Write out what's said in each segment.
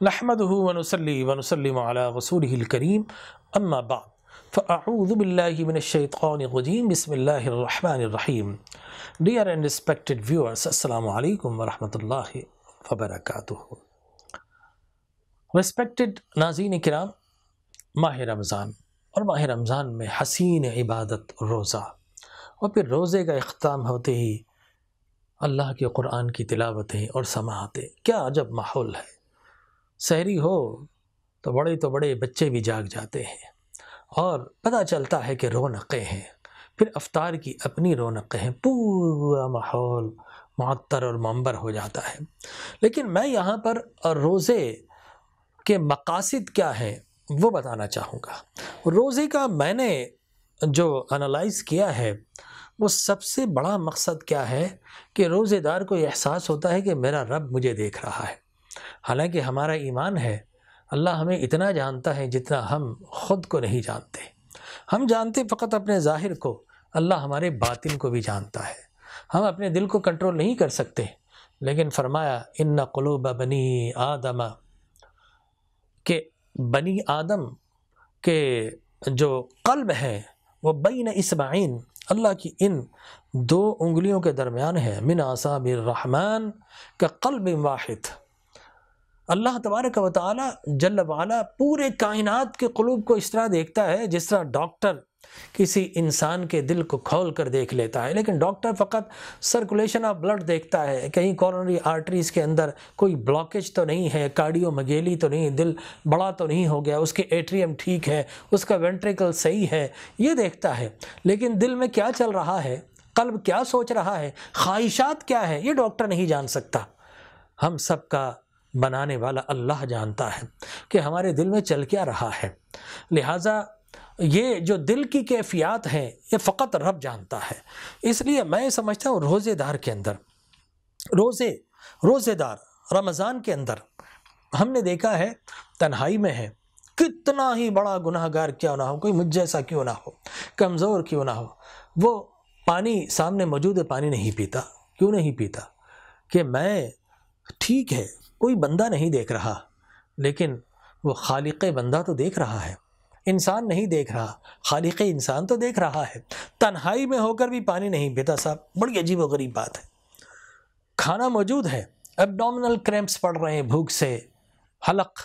नहमदहु वनसली वनसलिम रसूलिहिल करीम अम्मा बाद फ़अऊज़ु बिल्लाहि मिनश्शैतानिर्रजीम बिस्मिल्लाहिर्रहमानिर्रहीम Dear and respected viewers, Assalamu alaikum wa rahmatullahi wa barakatuh. Respected नाजीन किराम माह रमज़ान और माह रमज़ान में हसीन इबादत रोज़ा और फिर रोज़े का अख्ताम होते ही अल्लाह के क़ुरान की तिलावतें और समातें क्या अजब माहौल है सहरी हो तो बड़े तो बड़े बच्चे भी जाग जाते हैं। और पता चलता है कि रौनक़ें हैं। फिर अफ्तार की अपनी रौनक़ें हैं। पूरा माहौल मअतर और मंबर हो जाता है। लेकिन मैं यहाँ पर रोज़े के मकासद क्या हैं, वो बताना चाहूँगा। रोज़े का मैंने जो एनालाइज किया है, वो सबसे बड़ा मकसद क्या है कि रोज़ेदार को एहसास होता है कि मेरा रब मुझे देख रहा है। हालाँकि हमारा ईमान है, अल्लाह हमें इतना जानता है जितना हम ख़ुद को नहीं जानते। हम जानते फ़कत अपने ज़ाहिर को, अल्लाह हमारे बातिन को भी जानता है। हम अपने दिल को कंट्रोल नहीं कर सकते, लेकिन फरमाया इन क़लूब बनी आदम, के बनी आदम के जो कल्ब है, वो बीन इसमाइन अल्लाह की इन दो उंगलियों के दरमियान है, मिन आसाबिर रहमान, का कल्ब वाहिद। अल्लाह तबारक व ताली जल्ल वाला पूरे कायनात के क़लूब को इस तरह देखता है, जिस तरह डॉक्टर किसी इंसान के दिल को खोल कर देख लेता है। लेकिन डॉक्टर फ़कत सर्कुलेशन ऑफ़ ब्लड देखता है। कहीं कॉरोनरी आर्टरीज़ के अंदर कोई ब्लॉकेज तो नहीं है कार्डियो मगेली तो नहीं, दिल बड़ा तो नहीं हो गया, उसके एट्रियम ठीक है, उसका वेंट्रिकल सही है, ये देखता है। लेकिन दिल में क्या चल रहा है? कल्ब क्या सोच रहा है? ख्वाहिशात क्या है? ये डॉक्टर नहीं जान सकता। हम सब का बनाने वाला अल्लाह जानता है कि हमारे दिल में चल क्या रहा है। लिहाजा ये जो दिल की कैफियत हैं, ये फ़कत रब जानता है। इसलिए मैं समझता हूँ रोज़ेदार के अंदर, रोज़े, रोज़ेदार रमज़ान के अंदर हमने देखा है, तन्हाई में है। कितना ही बड़ा गुनाहगार क्यों ना हो, कोई मुझ जैसा क्यों ना हो, कमज़ोर क्यों ना हो, वो पानी सामने मौजूद पानी नहीं पीता। क्यों नहीं पीता? कि मैं ठीक है कोई बंदा नहीं देख रहा, लेकिन वो खालिक बंदा तो देख रहा है। इंसान नहीं देख रहा, खालिक इंसान तो देख रहा है। तन्हाई में होकर भी पानी नहीं पीता साहब, बड़ी अजीब गरीब बात है। खाना मौजूद है एबडोमिनल क्रैम्प्स पड़ रहे हैं भूख से। हलक,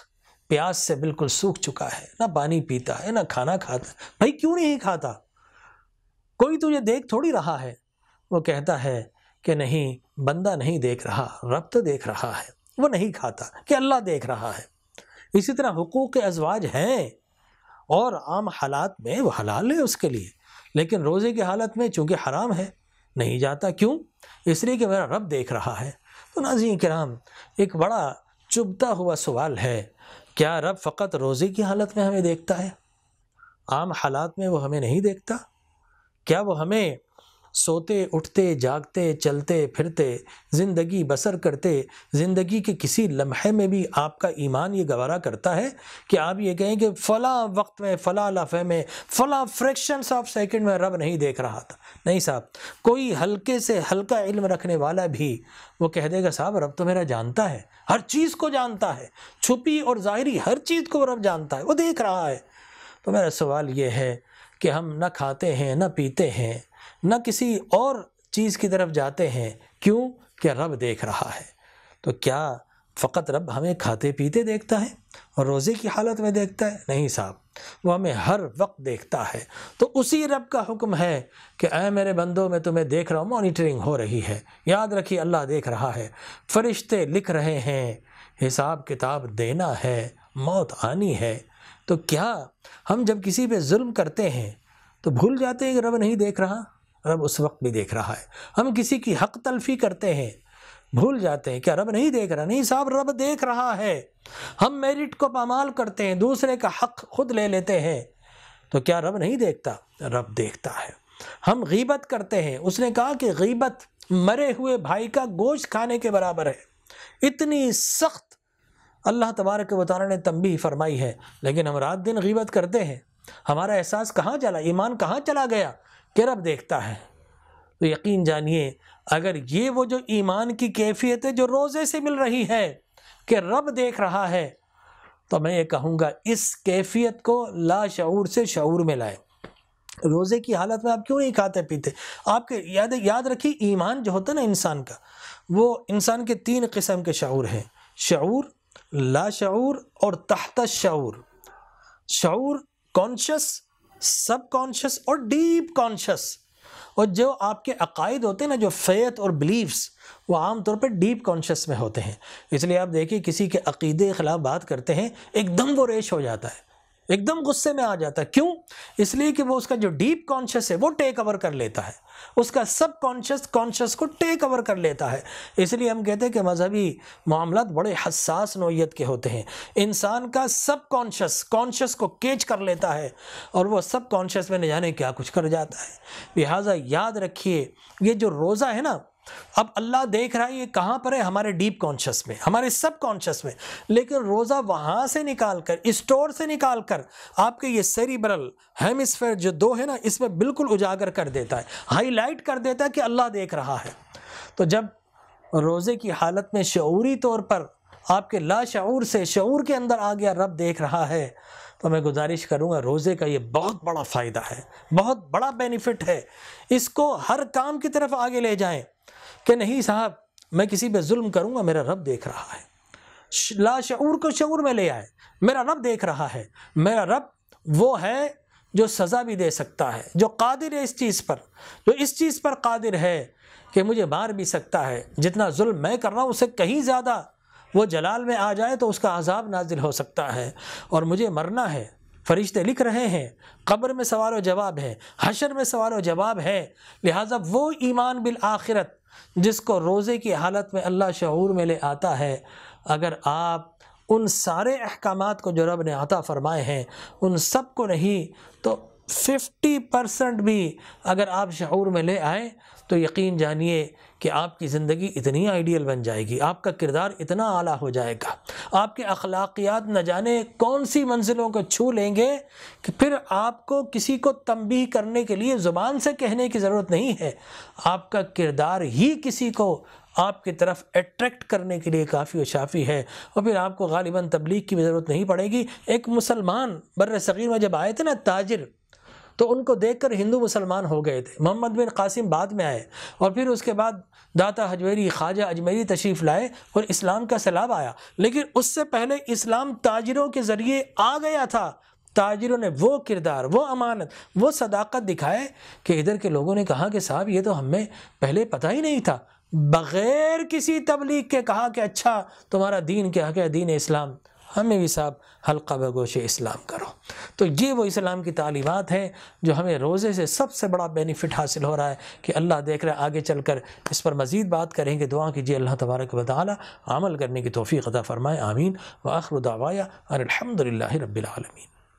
प्यास से बिल्कुल सूख चुका है, ना पानी पीता है, ना खाना खाता भाई क्यों नहीं खाता? कोई तुझे देख थोड़ी रहा है। वो कहता है कि नहीं, बंदा नहीं देख रहा, रब तो देख रहा है। वो नहीं खाता, कि अल्लाह देख रहा है। इसी तरह हुकूक अजवाज हैं, और आम हालात में वो हलाल है उसके लिए। लेकिन रोज़े की हालत में चूँकि हराम है, नहीं जाता। क्यों? इसलिए कि मेरा रब देख रहा है। तो नाजी कराम, एक बड़ा चुभता हुआ सवाल है, क्या रब फ़कत रोज़े की हालत में हमें देखता है? आम हालात में वो हमें नहीं देखता? क्या वो हमें सोते, उठते, जागते, चलते, फिरते, ज़िंदगी बसर करते, ज़िंदगी के किसी लम्हे में भी आपका ईमान ये गवारा करता है कि आप ये कहें कि फ़ला वक्त में, फ़ला लफ़े में, फ़ला फ्रैक्शंस ऑफ़ सेकंड में रब नहीं देख रहा था। नहीं साहब, कोई हल्के से हल्का इल्म रखने वाला भी वो कह देगा, साहब, रब तो मेरा जानता है, हर चीज़ को जानता है, छुपी और ज़ाहरी हर चीज़ को रब जानता है, वो देख रहा है। तो मेरा सवाल ये है कि हम ना खाते हैं, ना पीते हैं न किसी और चीज़ की तरफ़ जाते हैं। क्यों? कि रब देख रहा है। तो क्या फ़कत रब हमें खाते पीते देखता है और रोज़े की हालत में देखता है? नहीं साहब, वो हमें हर वक्त देखता है। तो उसी रब का हुक्म है कि अः मेरे बंदों, में तुम्हें देख रहा हूँ, मॉनिटरिंग हो रही है। याद रखिए, अल्लाह देख रहा है। फरिश्ते लिख रहे हैं, हिसाब किताब देना है, मौत आनी है। तो क्या हम जब किसी पे जुल्म करते हैं तो भूल जाते हैं कि रब नहीं देख रहा? रब उस वक्त भी देख रहा है। हम किसी की हक तलफी करते हैं, भूल जाते हैं, क्या रब नहीं देख रहा? नहीं साहब, रब देख रहा है। हम मेरिट को पामाल करते हैं, दूसरे का हक खुद ले लेते हैं। तो क्या रब नहीं देखता? रब देखता है। हम गीबत करते हैं। उसने कहा कि गीबत मरे हुए भाई का गोश्त खाने के बराबर है। इतनी सख्त अल्लाह तबारक वाली ने तंबी फरमाई है। लेकिन हम रात दिन गीबत करते हैं। हमारा एहसास कहाँ चला? ईमान कहाँ चला गया? कि रब देखता है। तो यकीन जानिए, अगर ये वो जो ईमान की कैफियत है, जो रोज़े से मिल रही है कि रब देख रहा है तो मैं ये कहूँगा, इस कैफियत को लाशूर से शूर में लाए। रोज़े की हालत में आप क्यों नहीं खाते पीते? आपके याद याद रखिए, ईमान जो होता है ना इंसान का, वो इंसान के तीन किस्म के शूर हैं। शूर लाशूर और तहत शूर शूर कॉन्शस सब कॉन्शस और डीप कॉन्शियस और जो आपके अकायद होते हैं ना, जो फेथ और बिलीव्स वो आम तौर पर डीप कॉन्शियस में होते हैं। इसलिए आप देखिए, किसी के अकीदे ख़िलाफ़ बात करते हैं, एकदम वो रेश हो जाता है। एकदम गुस्से में आ जाता है। क्यों? इसलिए कि वो उसका जो डीप कॉन्शियस है, वो टेक ओवर कर लेता है। उसका सब कॉन्शियस कॉन्शियस को टेक ओवर कर लेता है। इसलिए हम कहते हैं कि मजहबी मामला बड़े हसास नोयत के होते हैं। इंसान का सब कॉन्शियस कॉन्शियस को केच कर लेता है और वह सब कॉन्शियस में न जाने क्या कुछ कर जाता है। लिहाजा याद रखिए, ये जो रोज़ा है ना अब अल्लाह देख रहा है ये कहाँ पर है? हमारे डीप कॉन्शियस में, हमारे सब कॉन्शियस में। लेकिन रोज़ा वहाँ से निकाल कर स्टोर से निकाल कर, आपके ये सेरिब्रल हेमिस्फेयर जो दो है ना, इसमें बिल्कुल उजागर कर देता है। हाईलाइट कर देता है कि अल्लाह देख रहा है। तो जब रोज़े की हालत में शूरी तौर पर आपके लाशूर से शूर के अंदर आ गया, रब देख रहा है तो मैं गुजारिश करूँगा, रोज़े का ये बहुत बड़ा फ़ायदा है, बहुत बड़ा बेनिफिट है। इसको हर काम की तरफ़ आगे ले जाएँ। कि नहीं साहब, मैं किसी पे जुल्म करूँगा, मेरा रब देख रहा है। लाशूर को शूर में ले आए, मेरा रब देख रहा है। मेरा रब वो है जो सज़ा भी दे सकता है, जो कादिर है इस चीज़ पर। जो इस चीज़ पर कादिर है कि मुझे मार भी सकता है। जितना जुल्म मैं कर रहा हूँ, उससे कहीं ज़्यादा वो जलाल में आ जाए तो उसका अजाब नाजिल हो सकता है। और मुझे मरना है फरिश्ते लिख रहे हैं, कब्र में सवाल जवाब है, हशर में सवाल जवाब है। लिहाजा वो ईमान बिल आखिरत, जिसको रोज़े की हालत में अल्लाह शहूर में ले आता है, अगर आप उन सारे अहकाम को जो रब ने आता फ़रमाए हैं, उन सबको नहीं तो फिफ्टी परसेंट भी अगर आप शूर में ले आए तो यकीन जानिए कि आपकी ज़िंदगी इतनी आइडियल बन जाएगी। आपका किरदार इतना आला हो जाएगा। आपके अखलाकियात न जाने कौन सी मंजिलों को छू लेंगे कि फिर आपको किसी को तंबी करने के लिए ज़ुबान से कहने की ज़रूरत नहीं है। आपका किरदार ही किसी को आपकी तरफ़ अट्रैक्ट करने के लिए काफ़ी और है। और फिर आपको गालिबा तबलीग की भी ज़रूरत नहीं पड़ेगी। एक मुसलमान बर सग़ीर में जब आए थे ना, ताजिर तो उनको देखकर हिंदू मुसलमान हो गए थे। मोहम्मद बिन कासिम बाद में आए और फिर उसके बाद दाता हजवेरी, ख्वाजा अजमेरी तशरीफ़ लाए और इस्लाम का सैलाब आया। लेकिन उससे पहले इस्लाम ताजरों के ज़रिए आ गया था। ताजरों ने वो किरदार, वो अमानत, वो सदाकत दिखाए कि इधर के लोगों ने कहा कि साहब, ये तो हमें पहले पता ही नहीं था। बग़ैर किसी तबलीग के कहा कि अच्छा तुम्हारा दीन क्या है? दीन इस्लाम। हमें भी साहब, हल्का बगोश इस्लाम करो। तो ये वो इस्लाम की तालीमत हैं जो हमें रोज़े से सबसे बड़ा बेनिफिट हासिल हो रहा है कि अल्लाह देख रहे आगे चल कर इस पर मज़ीद बात करेंगे, दुआ कीजिए अल्लाह तबारक वाली अमल करने की तोफ़ी अदा फ़रमाए, आमीन। व आखर दावाया अलहमदिल्ला रबालमीन